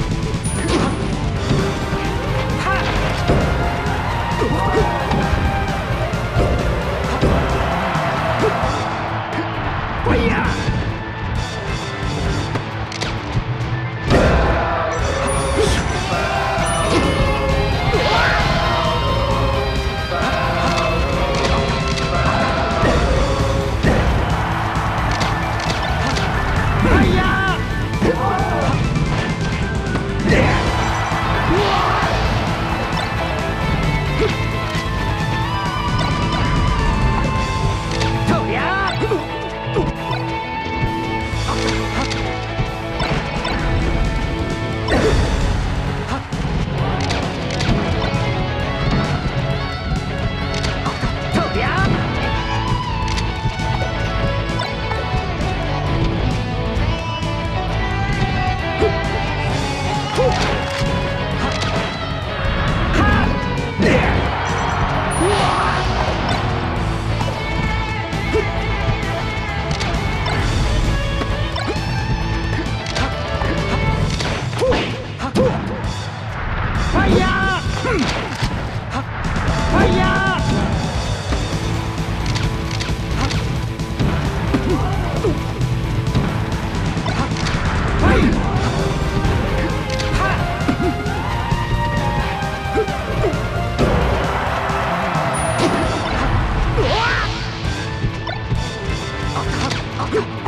Woo! Go!